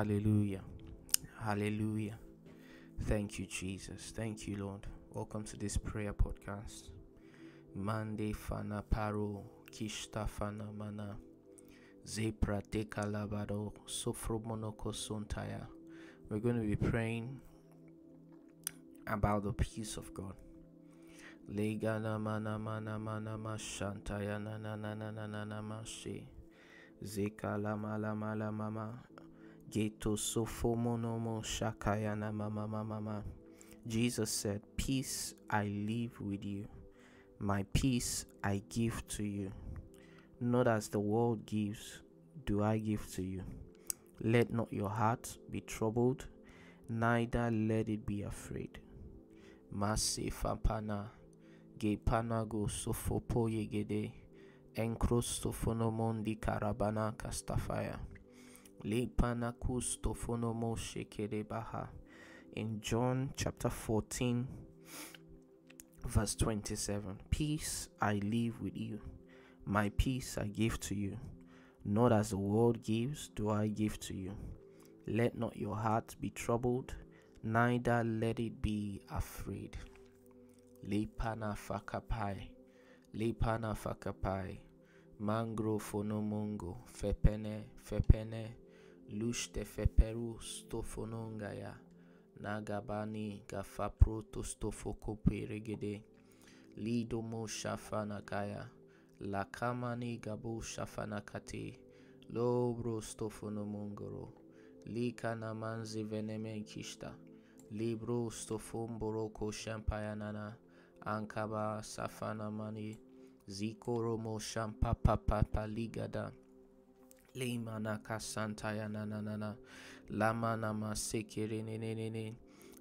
Hallelujah. Hallelujah. Thank you, Jesus. Thank you, Lord. Welcome to this prayer podcast. Mande fana paro kishta fana mana zepra de kalabado sofromonoko suntaya. We're going to be praying about the peace of God. Legana mana mana mana mashantaya na na na na na na na mashi. Zekala mala mala mama. Jesus said, Peace I leave with you. My peace I give to you. Not as the world gives, do I give to you. Let not your heart be troubled, neither let it be afraid. Masifapana, Gepanago sofopo yegede, enkrostofonomondi karabana In John chapter 14, verse 27 Peace I leave with you, my peace I give to you. Not as the world gives, do I give to you. Let not your heart be troubled, neither let it be afraid. Fakapai, mangro fonomongo, fepene, fepene, lushte feperu stofonongaya, nagabani gafapro tostofoko peregede, lido mo shafanakaya, lakamani gabo shafanakate, lobro stofonomongoro, likana manzi venemen kishta, libro stofomboroko shampayanana, ankaba safana mani, zikoromo shampapapapa ligada, Lemana kasantaya na na na na lama nama sekere ne ne ne ne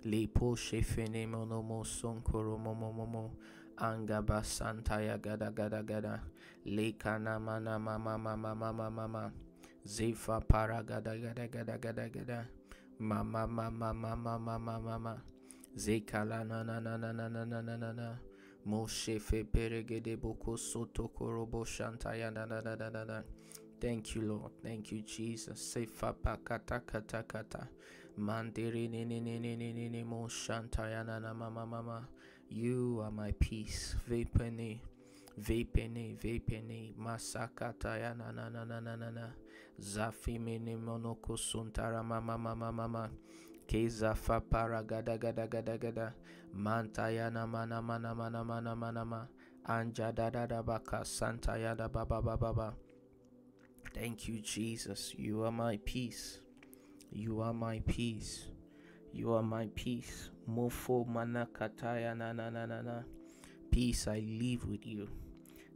lepo shefene monomo sonkoro momo momo angaba santaya gada gada gada lekana mana mama mama mama mama zefa para gada gada gada gada gada mama mama mama mama mama zekala na na na na na na na na na Moshe fe peregede boko soto korobo shantaya na na na Thank you, Lord. Thank you, Jesus. Sefa pakata kata kata. Mandere ne ne ne ne ne ne ne mo shantaya na mama mama. You are my peace. Vepene, vepene, masakata ya na na na na na na na. Zafi mene monoko suntara mama mama mama. Keza fa para gada gada gada gada. Mantaya na mana mana mana mana mana ma. Anja da da da baka santaya da baba baba baba. Thank you, Jesus. You are my peace. You are my peace. You are my peace. Mofo manakataya na na na na na. Peace I live with you.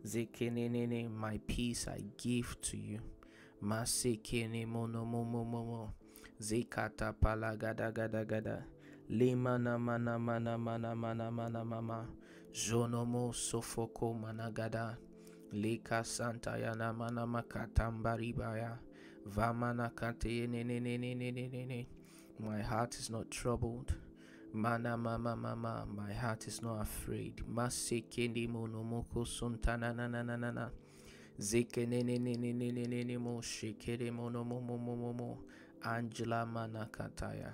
Zekenene, my peace I give to you. Masekene mono momo momo. Zekata pala gada gada gada. Lemana mana mana mana mana mana mama. Jonomo sofoko managada. Leka Santa Yana Mana Makatambaribaya Vamana ne My heart is not troubled. Mana mama mama, my heart is not afraid. Masekendi monomoko suntana na na na na na. Zeke ne ne ne ne ne ne ne ne mo shekere mono mo mo mo mo mo. Angela Manakataya.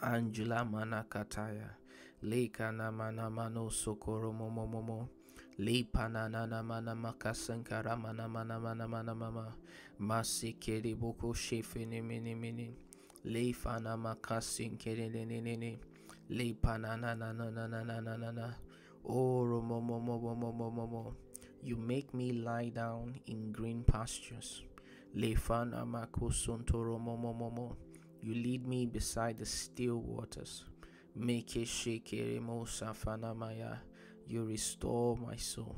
Angela Manakataya. Leka na mana mano sokoro mo mo mo mo. Oh mo mo mo mo mo mo mo mo you make me lie down in green pastures mo mo mo mo you lead me beside the still waters make it shake mo safana maya you restore my soul.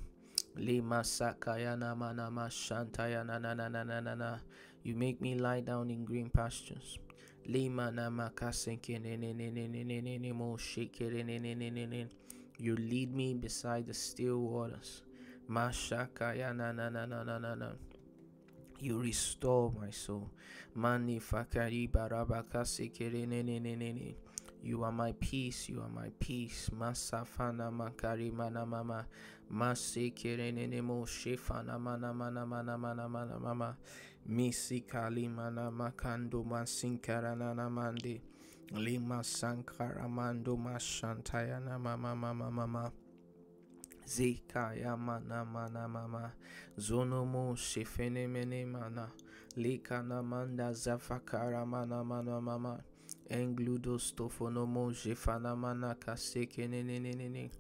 Lema sakaya na mana ma shantaya na na na na na na. You make me lie down in green pastures. Lema na makasenke ne ne ne ne ne ne ne ne mo shekere ne ne ne ne ne. You lead me beside the still waters. Mashakaya na na na na na na na. You restore my soul. Mani fakari barabaka sekere ne ne ne ne ne. You are my peace, you are my peace. Masafana makari mana mama. Masekere ne ne mo shefana mana mana mana mana mana mama. Misika limana makando masinkaranana mande. Lima sankaramando mashantayana mama mama mama. Zika yamana mana mama. Zonomo shifene mene mana. Lika namanda zafakara mana mana mama engludostofonomo jefanamana kasekenenenenene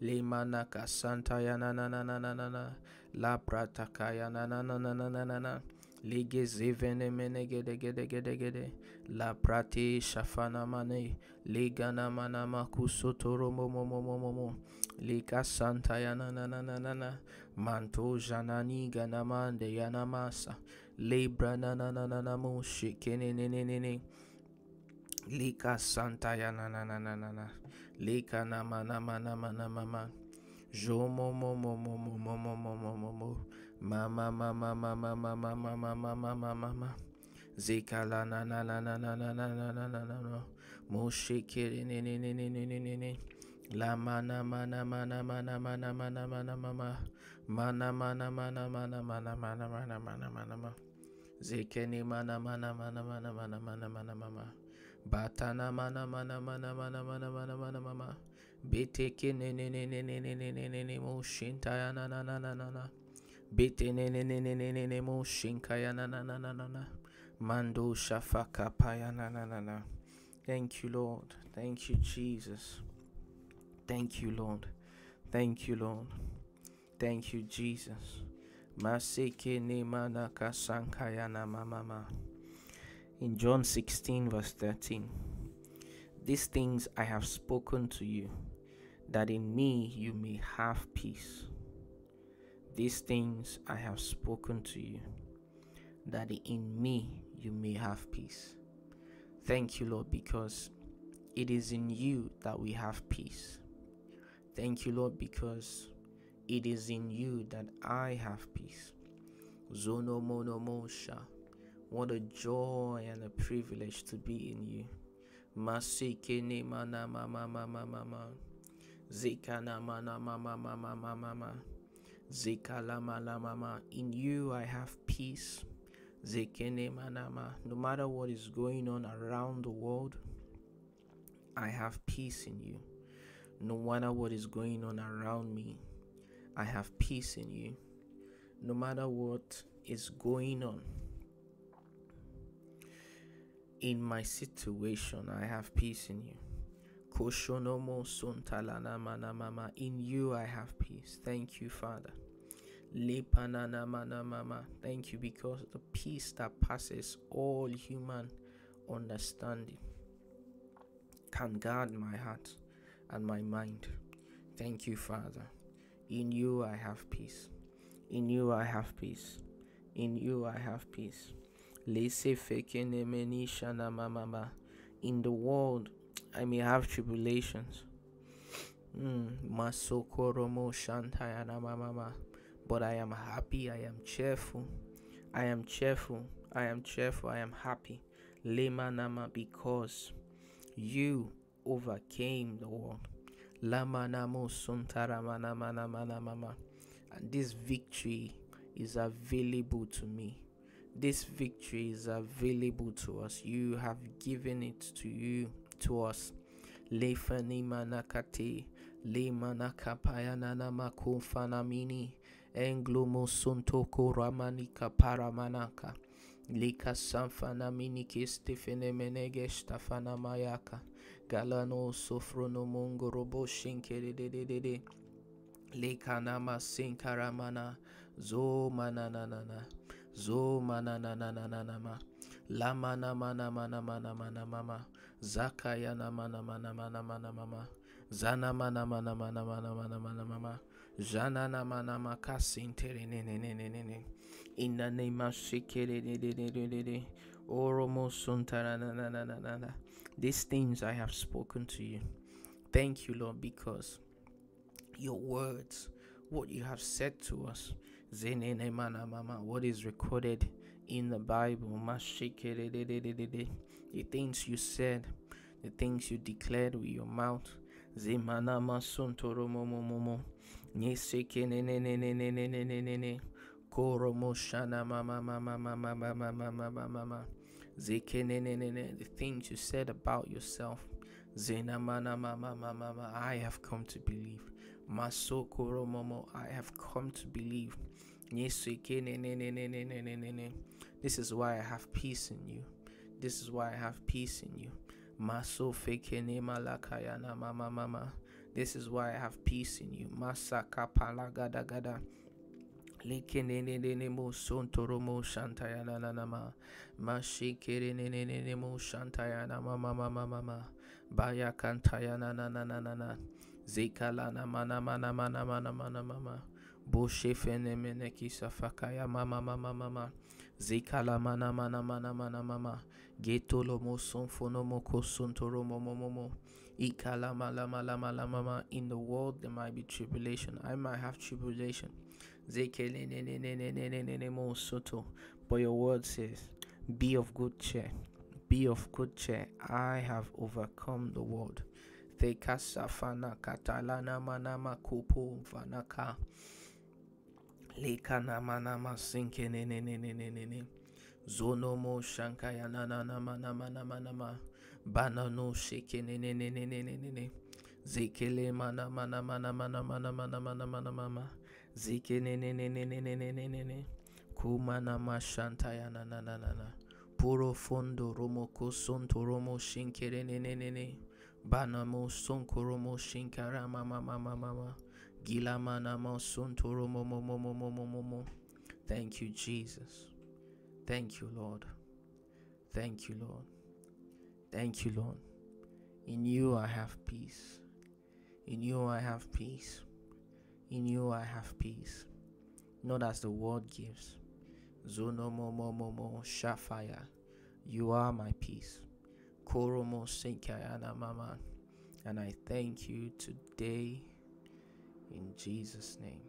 lemana kasantaya nananananana labratakaya nanananananana legezevenemenegedegedegedegede labrate shafanamane leganamanamakustoromomomomomomo lekasantaya nananananana manto janani ganamande yanamasa lebrananananamo shekenenenenene Lika santa ya na na na na na na. Lika na ma na ma na ma na ma ma. Jo mo mo mo mo mo mo mo mo mo mo mo. Ma ma ma ma ma ma ma ma ma ma ma ma ma ma ma. Zika la na na na na na na na na na na na na. Mo shikere ne ne ne ne ne ne ne ne. La ma na ma na ma na ma na ma na ma na ma na ma ma. Ma na ma na ma na ma na ma na ma na ma na ma na ma na ma. Zekeni mana mana mana mana mana mana mana mama. Batana mana mana mana mana mana mana mana mama. Beteke ne ne ne ne ne ne ne ne ne ne mo shinta ya na na na na na na. Bete ne ne ne ne ne ne ne mo shinka ya na na na na na na. Mando shafaka pa ya na na na na. Thank you, Lord. Thank you, Jesus. Thank you, Lord. Thank you, Lord. Thank you, Jesus. Maseke ne manaka sankayana mama. In John 16, verse 13, these things I have spoken to you, that in me you may have peace. These things I have spoken to you, that in me you may have peace. Thank you, Lord, because it is in you that we have peace. Thank you, Lord, because it is in you that I have peace. Zono mono mosha. What a joy and a privilege to be in you. Masike ne mana mama mama mama. Zika na mana mama mama mama mama. Zika lama lama mama. In you I have peace. Zekene manama. No matter what is going on around the world, I have peace in you. No matter what is going on around me, I have peace in you. No matter what is going on in my situation, I have peace in you. Koshonomo suntalana manamama. In you I have peace. Thank you, Father. Lepanana manamama. Thank you because the peace that passes all human understanding can guard my heart and my mind. Thank you, Father. In you I have peace. In you I have peace. In you I have peace. In the world I may have tribulations. Hmm, mama. But I am happy, I am cheerful. I am cheerful. I am cheerful. I am happy. Lemanama because you overcame the world. Lamanamo suntaramana mana mana mama. And this victory is available to me. This victory is available to us. You have given it to you to us. Lefani manakate le manakapayana makufanamini englomo suntoko ramanika paramanaka lika sanfanamini kistefene menegestafana mayaka. Galano sofrono mongorobo shinkerede lekanama sinkaramana zo mananana zo manananananama lamana mana mana mana mana mama zakaya na mana mana mana mana mama zana mana mana mana mana mana mana mama jana na mana makasintere ne ne ne ne ne ne in the name of shikere ne ne ne ne ne oromo suntara na na na na na na these things I have spoken to you thank you Lord because your words what you have said to us mana what is recorded in the Bible, the things you said, the things you declared with your mouth. The things you said about yourself. Zinama mama mama mama. I have come to believe. Masokoro momo. I have come to believe. This is why I have peace in you. This is why I have peace in you. Maso fekene malakayana mama mama. This is why I have peace in you. Masaka palagada gada. Likenene mo sontoromo shantayana nanama. Mashikere mo shantayana mama mama mama. Baya kantayana nanana. Zikalana mana mana mana mana mana mama. Boshe fene mene kisa fakaya mama mama mama. Zikala mana mana mana mana mama. Getolo mo sonfono mo kosuntoro mo mo mo mo. Ikala mala mala mala mama. In the world there might be tribulation. I might have tribulation. Zekele ne ne ne ne ne ne ne ne mo soto. But your word says, Be of good cheer. Be of good cheer. I have overcome the world. Thekasafana katalana manama kupo vanaka. Ne ne ne ne ne ne ne. Zonomo shankaya na na na mana mana mana ma. Bana no shake ne ne. Zekele mana mana mana mana mana mana mana mana mama. Na na na na. Puro fondo romo kosonto romo shinkere ne ne ne ne. Bana mo shinkara mama mama mama. Gila mana mo sonto romo mo mo mo mo mo mo mo. Thank you, Jesus. Thank you, Lord. Thank you, Lord. Thank you, Lord. In you I have peace. In you I have peace. In you I have peace. Not as the world gives. Zono mo mo mo mo shafaya. You are my peace. Koromo senkayana mama. And I thank you today in Jesus' name.